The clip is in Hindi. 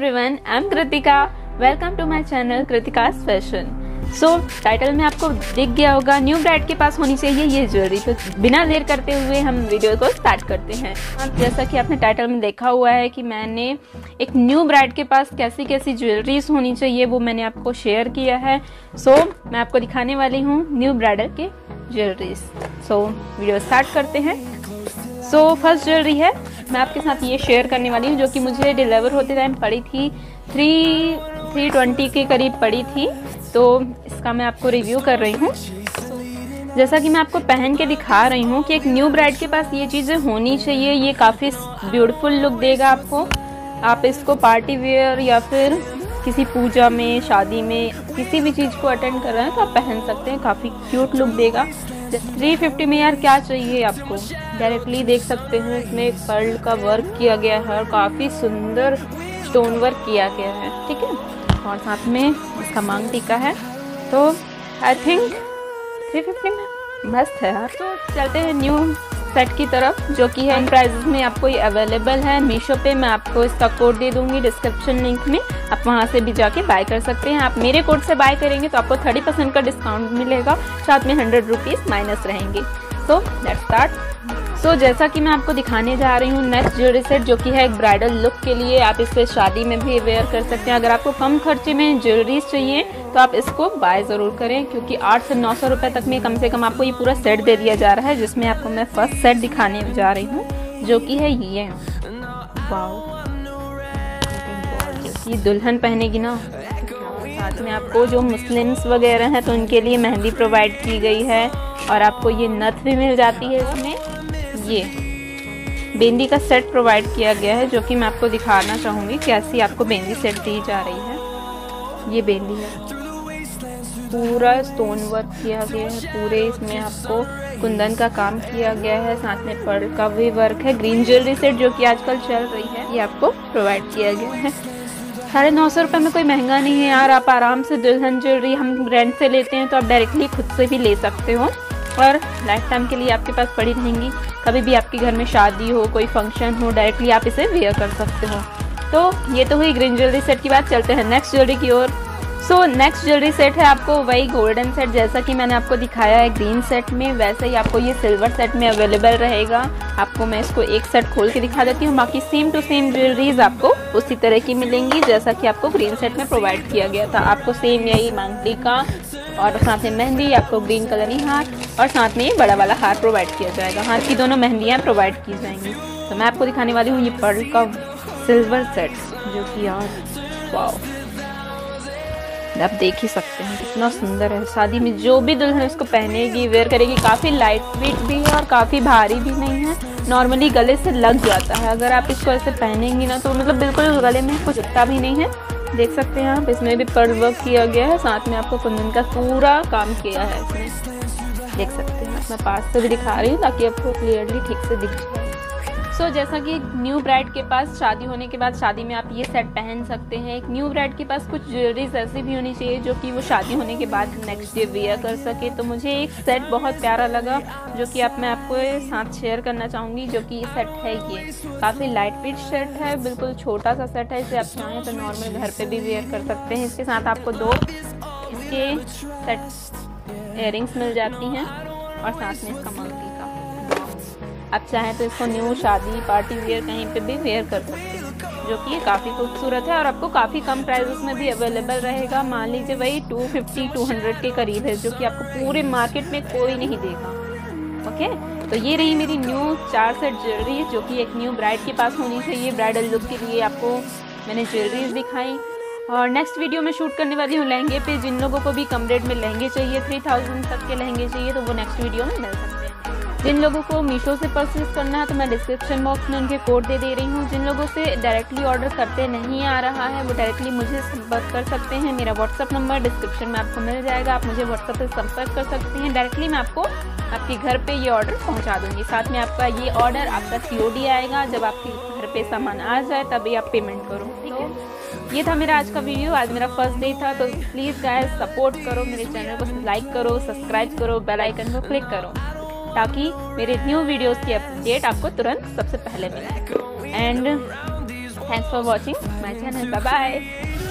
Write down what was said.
Everyone I am Kritika welcome to my channel Kritika's fashion so title में आपको दिख गया होगा न्यू ब्राइड के पास होनी चाहिए ये ज्वेलरी तो बिना देर करते हुए हम वीडियो को स्टार्ट करते हैं। अब जैसा कि आपने टाइटल में देखा हुआ है कि मैंने एक न्यू ब्राइड के पास कैसी कैसी ज्वेलरीज होनी चाहिए वो मैंने आपको शेयर किया है। सो so, मैं आपको दिखाने वाली हूँ न्यू ब्राइडल के jewelries so so, video start करते हैं। सो फ़र्स्ट ज्वेलरी है मैं आपके साथ ये शेयर करने वाली हूँ, जो कि मुझे डिलीवर होते टाइम पड़ी थी थ्री थ्री ट्वेंटी के करीब पड़ी थी। तो इसका मैं आपको रिव्यू कर रही हूँ। जैसा कि मैं आपको पहन के दिखा रही हूँ कि एक न्यू ब्राइड के पास ये चीज़ें होनी चाहिए। ये काफ़ी ब्यूटीफुल लुक देगा आपको। आप इसको पार्टी वेयर या फिर किसी पूजा में, शादी में, किसी भी चीज़ को अटेंड कर रहे हैं तो आप पहन सकते हैं। काफ़ी क्यूट लुक देगा। थ्री फिफ्टी में यार क्या चाहिए आपको? डायरेक्टली देख सकते हैं इसमें पर्ल का वर्क किया गया है और काफ़ी सुंदर स्टोन वर्क किया गया है। ठीक है? और साथ में इसका मांग टीका है। तो आई थिंक थ्री फिफ्टी में मस्त है यार। तो चलते हैं न्यू सेट की तरफ़, जो कि है प्राइजेस में आपको ये अवेलेबल है। मीशो पे मैं आपको इसका कोड दे दूँगी डिस्क्रिप्शन लिंक में। आप वहाँ से भी जाके बाय कर सकते हैं। आप मेरे कोड से बाय करेंगे तो आपको थर्टी परसेंट का डिस्काउंट मिलेगा। साथ में हंड्रेड रुपीज़ माइनस रहेंगे। So let start so so, जैसा कि मैं आपको दिखाने जा रही हूँ नेक्स्ट ज्वेलरी सेट जो कि है एक ब्राइडल लुक के लिए आप इसे शादी में भी वेयर कर सकते हैं। अगर आपको कम खर्चे में ज्वेलरीज चाहिए तो आप इसको बाय ज़रूर करें क्योंकि आठ से नौ सौ रुपये तक में कम से कम आपको ये पूरा सेट दे दिया जा रहा है जिसमें आपको मैं फ़र्स्ट सेट दिखाने जा रही हूँ जो कि है ये। ये दुल्हन पहनेगी ना? साथ में आपको जो मुस्लिम्स वगैरह हैं तो उनके लिए मेहंदी प्रोवाइड की गई है और आपको ये नथ भी मिल जाती है इसमें। ये। बेंदी का सेट प्रोवाइड किया गया है, जो कि मैं आपको दिखाना चाहूँगी कैसी आपको बेंदी सेट दी जा रही है। ये बेंदी है। पूरा स्टोन वर्क किया गया है, पूरे इसमें आपको कुंदन का काम किया गया है, साथ में पर्ल का भी वर्क है ग्रीन ज्वेलरी सेट जो कि आजकल चल रही है, ये आपको प्रोवाइड किया गया है। साढ़े नौ सौ रुपये में कोई महँगा नहीं है यार, आप आराम से दुल्हन ज्वेलरी हम रेंट से लेते हैं तो आप डायरेक्टली खुद से भी ले सकते हो। और लाइफ टाइम के लिए आपके पास पड़ी रहेंगी। कभी भी आपके घर में शादी हो, कोई फ़ंक्शन हो डायरेक्टली आप इसे वेयर कर सकते हो। तो ये तो हुई ग्रीन ज्वेलरी सेट की बात, चलते हैं नेक्स्ट ज्वेलरी की ओर। सो नेक्स्ट ज्वेलरी सेट है आपको वही गोल्डन सेट जैसा कि मैंने आपको दिखाया है ग्रीन सेट में, वैसे ही आपको ये सिल्वर सेट में अवेलेबल रहेगा। आपको मैं इसको एक सेट खोल के दिखा देती हूँ, बाकी सेम टू सेम ज्वेलरीज आपको उसी तरह की मिलेंगी जैसा कि आपको ग्रीन सेट में प्रोवाइड किया गया था। आपको सेम यही मांगटी का और साथ में मेहंदी, आपको ग्रीन कलर ही हाथ और साथ में ये बड़ा वाला हार प्रोवाइड किया जाएगा। हाथ की दोनों मेहंदियाँ प्रोवाइड की जाएँगी। तो मैं आपको दिखाने वाली हूँ ये पर्ल का सिल्वर सेट जो कि यार वाओ आप देख ही सकते हैं, कितना सुंदर है। शादी में जो भी दुल्हन इसको पहनेगी वेयर करेगी। काफ़ी लाइट वेट भी है और काफ़ी भारी भी नहीं है। नॉर्मली गले से लग जाता है। अगर आप इसको ऐसे पहनेंगी ना तो मतलब बिल्कुल गले में कुछ इतना भी नहीं है। देख सकते हैं आप, इसमें भी पर्ल वर्क किया गया है, साथ में आपको कुंदन का पूरा काम किया है इसमें। देख सकते हैं, मैं पास से भी दिखा रही हूँ ताकि आपको क्लियरली ठीक से दिख जाए। सो so, जैसा कि न्यू ब्राइड के पास शादी होने के बाद शादी में आप ये सेट पहन सकते हैं। एक न्यू ब्राइड के पास कुछ ज्वेलरीज ऐसी भी होनी चाहिए जो कि वो शादी होने के बाद नेक्स्ट डे वेयर कर सके। तो मुझे एक सेट बहुत प्यारा लगा जो कि आप मैं आपको साथ शेयर करना चाहूँगी जो कि सेट है ये। काफ़ी लाइट वेट सेट है बिल्कुल छोटा सा सेट है इसे आप चाहें तो नॉर्मल घर पर भी वेयर कर सकते हैं। इसके साथ आपको दो इसके सेट इयर मिल जाती हैं और साथ में इसका का आप चाहें तो इसको न्यू शादी पार्टी वेयर कहीं पे भी वेयर कर सकते हैं, जो कि ये काफ़ी खूबसूरत है और आपको काफ़ी कम प्राइस में भी अवेलेबल रहेगा। मान लीजिए वही 250 200 के करीब है, जो कि आपको पूरे मार्केट में कोई नहीं देगा। ओके तो ये रही मेरी न्यू चार सेट ज्वेलरी जो कि एक न्यू ब्राइड के पास होनी चाहिए। ब्राइडल लुक के लिए आपको मैंने ज्वेलरीज दिखाई। और नेक्स्ट वीडियो में शूट करने वाली हूँ लहंगे पे। जिन लोगों को भी कम रेट में लहंगे चाहिए थ्री थाउज़ेंड तक के लहंगे चाहिए तो वो नेक्स्ट वीडियो में मिल सकते जिन लोगों को मीशो से परचेज करना है तो मैं डिस्क्रिप्शन बॉक्स में उनके कोड दे दे रही हूँ। जिन लोगों से डायरेक्टली ऑर्डर करते नहीं आ रहा है, वो डायरेक्टली मुझे संपर्क कर सकते हैं। मेरा व्हाट्सअप नंबर डिस्क्रिप्शन में आपको मिल जाएगा। आप मुझे व्हाट्सअप पर संपर्क कर सकते हैं। डायरेक्टली मैं आपको आपके घर पे ये ऑर्डर पहुँचा दूँगी। साथ में आपका ये ऑर्डर आपका सी आएगा। जब आपके घर पे सामान आ जाए, तभी आप पेमेंट करो। ठीक है? ये था मेरा आज का वीडियो आज मेरा फ़र्स्ट डे था तो प्लीज़ गाइस सपोर्ट करो मेरे चैनल को। लाइक करो सब्सक्राइब करो बेल आइकन को क्लिक करो। ताकि मेरे न्यू वीडियोस की अपडेट आपको तुरंत सबसे पहले मिले। And thanks for watching my channel bye bye